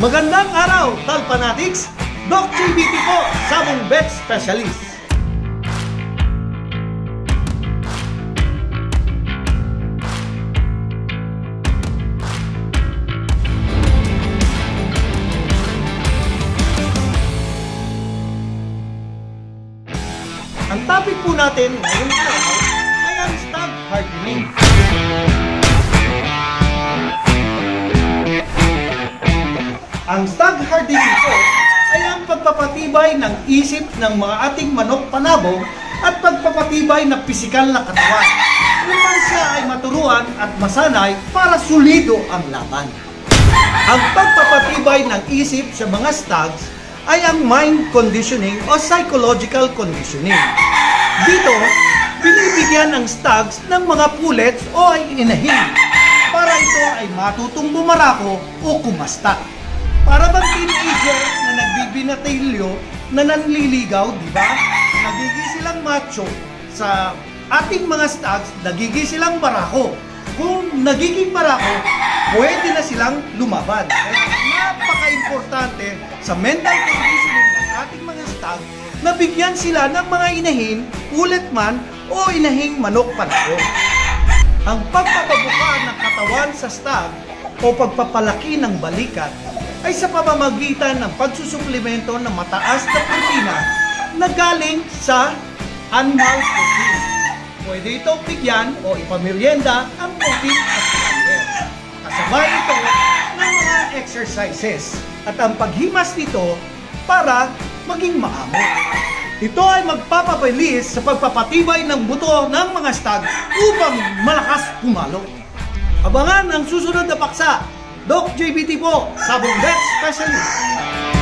Magandang araw, Talpanatics! Doc JBT po, Sabong Vet Specialist. Ang topic po natin ngayong araw ay ang stag hardening. Ang stag hardening po ay ang pagpapatibay ng isip ng mga ating manok panabong at pagpapatibay ng pisikal na katawan upang siya ay maturuan at masanay para sulido ang laban. Ang pagpapatibay ng isip sa mga stags ay ang mind conditioning o psychological conditioning. Dito, binibigyan ng stags ng mga pullets o ay inahin para ito ay matutong bumarako o kumasta. Para bang teenager na nagbibinatilyo na nanliligaw, di ba? Nagiging silang macho sa ating mga stags, nagiging silang barako. Kung nagiging barako, pwede na silang lumaban. Kaya napaka-importante sa mental conditioning ng ating mga stag na bigyan sila ng mga inahin, ulit man, o inahing manok panahon. Ang pagpapabuka ng katawan sa stag o pagpapalaki ng balikat ay sa pamamagitan ng pagsusuplemento ng mataas na protina na galing sa animal protein. Pwede ito bigyan o ipamerienda ang protein at fiber. Kasabay ito ng mga exercises at ang paghimas nito para maging maamo. Ito ay magpapabilis sa pagpapatibay ng buto ng mga stag upang malakas pumalo. Abangan ang susunod na paksa. Doc JBT po, Sabong Vet Specialist.